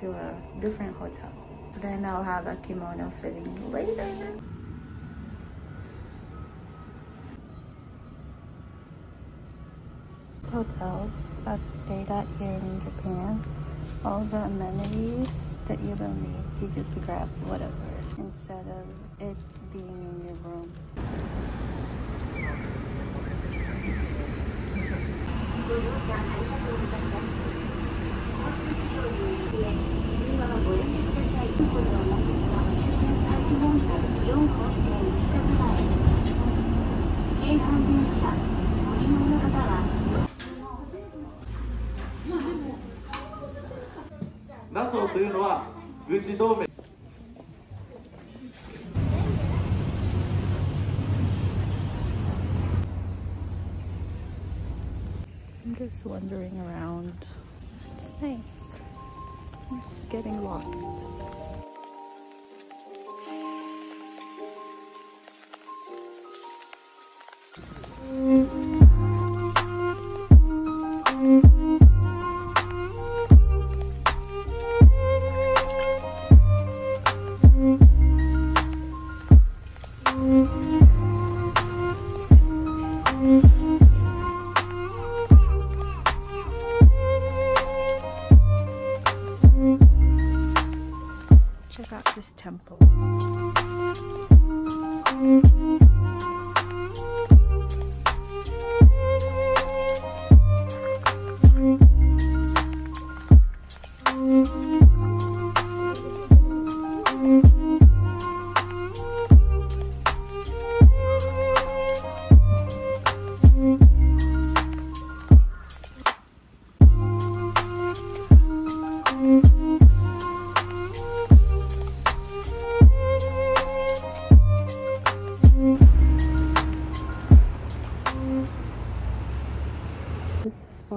To a different hotel. Then I'll have a kimono fitting later. Hotels I've stayed at here in Japan, all the amenities that you don't need, you just grab whatever instead of it being in your room. NATO というのは軍事同盟 I'm just wandering around. Nice. I'm just getting lost.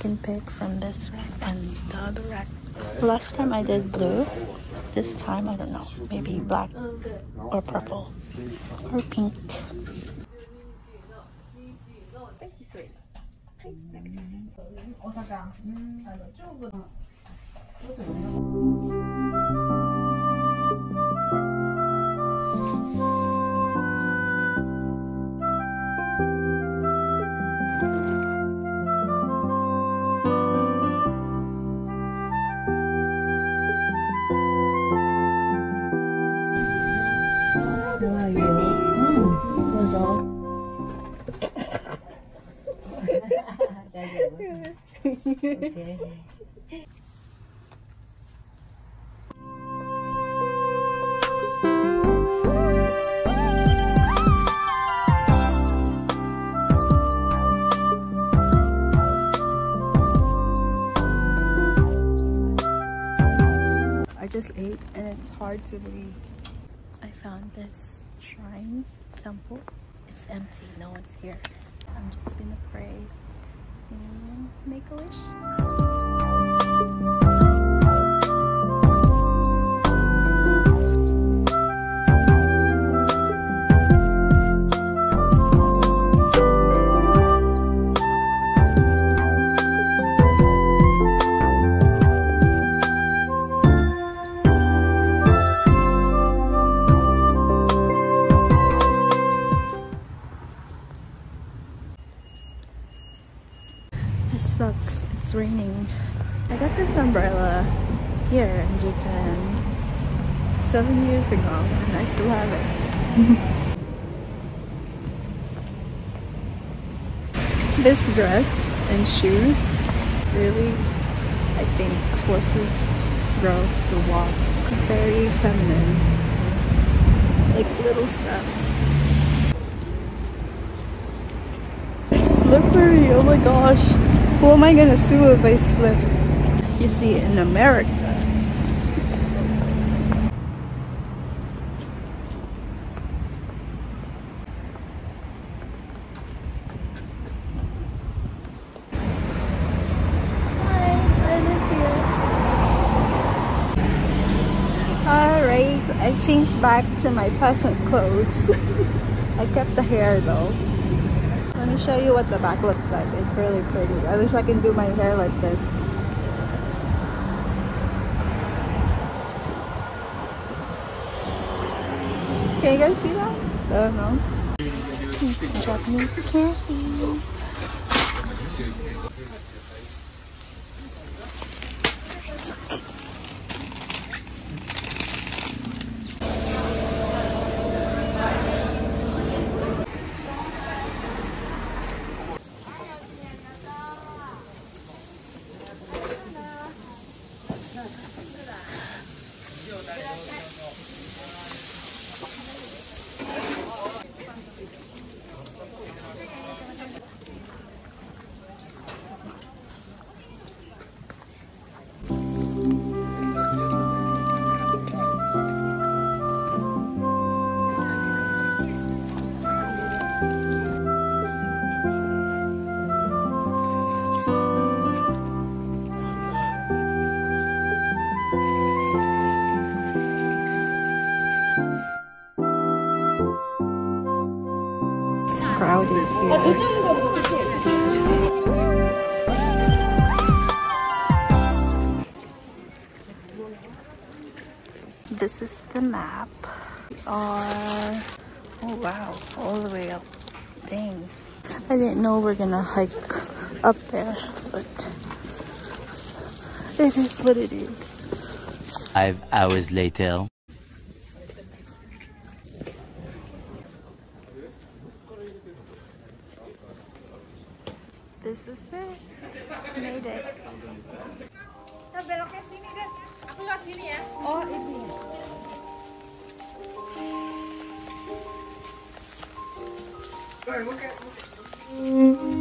can pick from this rack and the other rack. Last time I did blue. This time I don't know. Maybe black or purple or pink. 大丈夫。I just ate and it's hard to breathe. I found this shrine temple. It's empty, no one's here. I'm just gonna pray and make a wish. This sucks. It's raining. I got this umbrella here in Japan seven years ago and I still have it. this dress and shoes really, I think, forces girls to walk very feminine, like little steps. Slippery, oh my gosh. Who am I gonna sue if I slip? You see, in America, Hi, I live here. Alright, I changed back to my peasant clothes. I kept the hair though. Let me show you what the back looks like. It's really pretty. I wish I can do my hair like this. Can you guys see that? I don't know. Japanese candy. It's This is the map. We are, oh wow, all the way up. Dang. I didn't know we're gonna hike up there, but it is what it is. Five hours later. Made it. Kita beloknya sini deh. Aku lewat sini ya. Oh, ini. I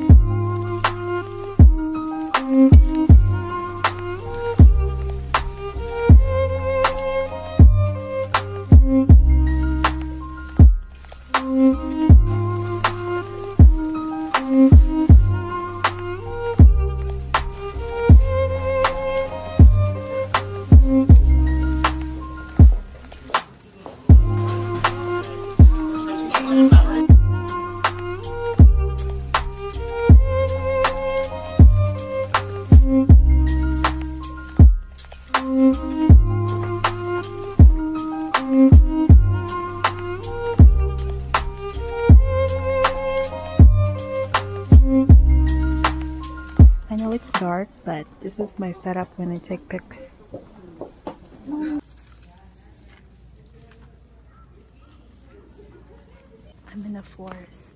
my setup when I take pics. I'm in a forest.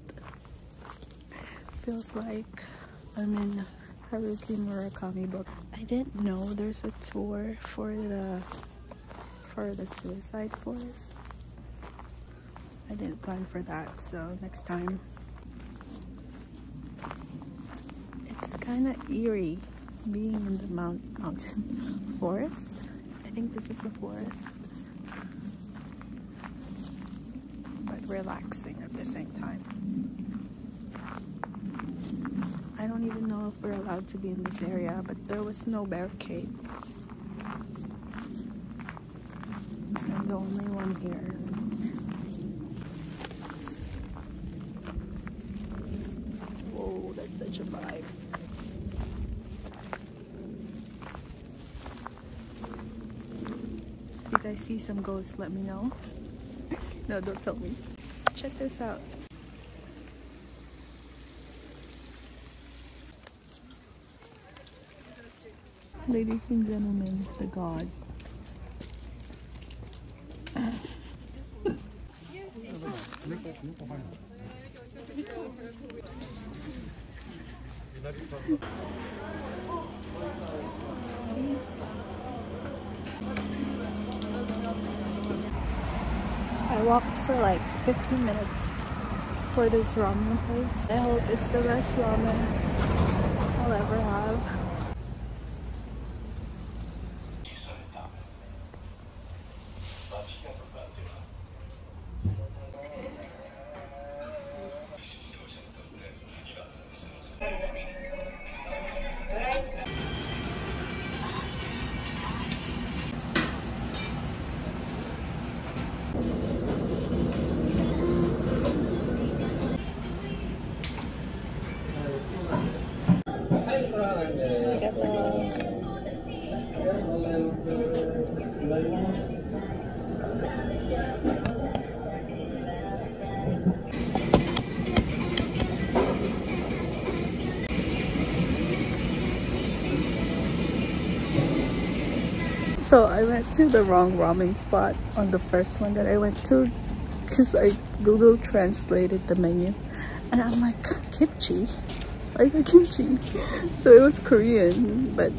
Feels like I'm in Haruki Murakami book. I didn't know there's a tour for the for the suicide forest. I didn't plan for that, so next time it's kind of eerie being in the mount mountain forest. I think this is a forest, but relaxing at the same time. I don't even know if we're allowed to be in this area, but there was no barricade. I'm the only one here. Whoa, that's such a vibe. If you guys see some ghosts, let me know. no, don't tell me. Check this out. Ladies and gentlemen, the god. I walked for like 15 minutes for this ramen place. I hope it's the best ramen I'll ever have. So I went to the wrong ramen spot on the first one that I went to because I Google translated the menu and I'm like kimchi? There kimchi. So it was Korean but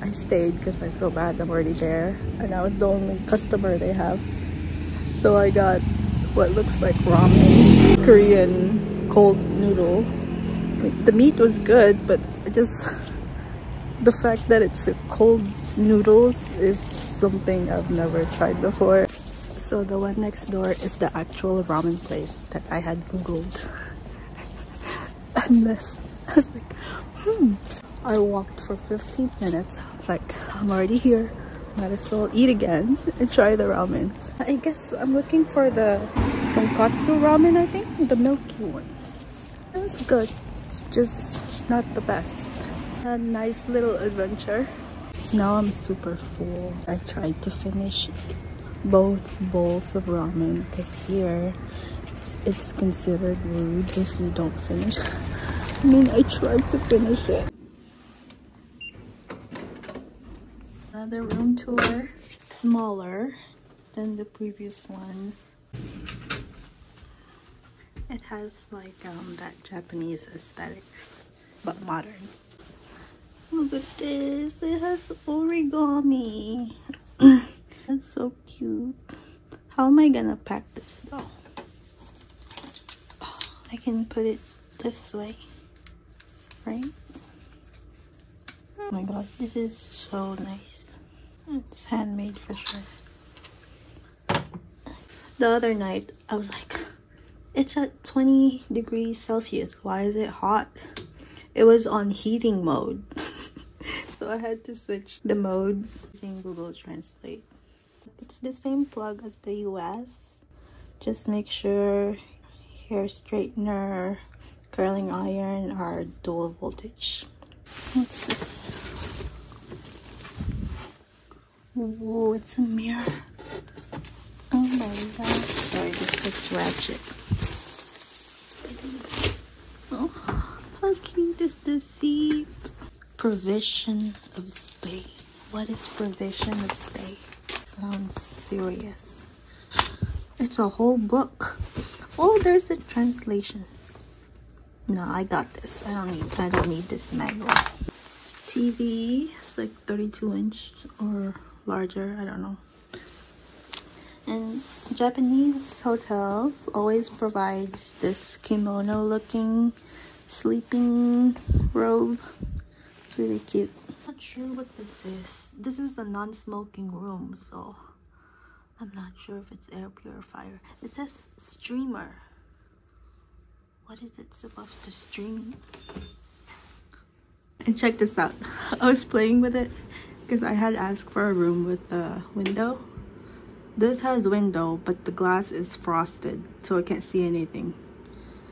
I stayed because I feel bad I'm already there and I was the only customer they have. So I got what looks like ramen Korean cold noodle. The meat was good but I just the fact that it's cold noodles is something I've never tried before. So the one next door is the actual ramen place that I had googled. and then I was like, hmm. I walked for 15 minutes. I was like, I'm already here. Might as well eat again and try the ramen. I guess I'm looking for the tonkatsu ramen, I think. The milky one. It was good. It's just not the best. A nice little adventure. Now I'm super full. I tried to finish both bowls of ramen because here it's, it's considered rude if you don't finish. I mean, I tried to finish it. Another room tour, smaller than the previous ones. It has like um, that Japanese aesthetic, but modern. Oh, Look at this. It has origami. That's so cute. How am I gonna pack this though? Oh, I can put it this way, right? Oh my god, this is so nice. It's handmade for sure. The other night, I was like, it's at 20 degrees Celsius. Why is it hot? It was on heating mode. so I had to switch the mode using Google Translate. It's the same plug as the US. Just make sure hair straightener, curling iron are dual voltage. What's this? Whoa, it's a mirror. Oh my god. Sorry, this looks ratchet. Oh, how cute is the seat? Provision of stay. What is provision of stay? Sounds serious. It's a whole book. Oh, there's a translation. No, I got this. I don't need I don't need this manual. TV, it's like 32 inch or larger, I don't know. And Japanese hotels always provides this kimono looking sleeping robe. It's really cute. Not sure what this is. This is a non-smoking room, so I'm not sure if it's air purifier. It says streamer. What is it supposed to stream? And check this out. I was playing with it because I had asked for a room with a window. This has window, but the glass is frosted, so I can't see anything.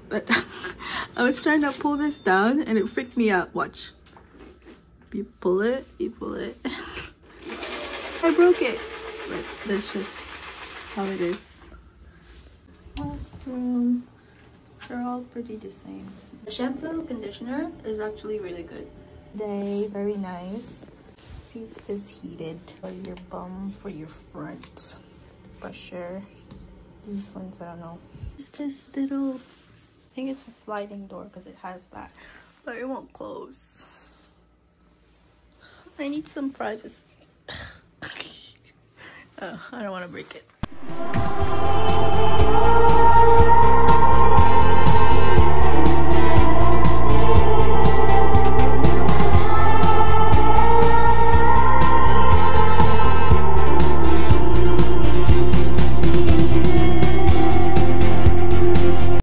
But I was trying to pull this down and it freaked me out. Watch. You pull it, you pull it. I broke it. But that's just how it is. Restroom. They're all pretty the same. The shampoo conditioner is actually really good. They very nice. Seat is heated for your bum, for your front. Brusher. These ones, I don't know. It's this little, I think it's a sliding door because it has that but it won't close. I need some privacy. oh, I don't want to break it.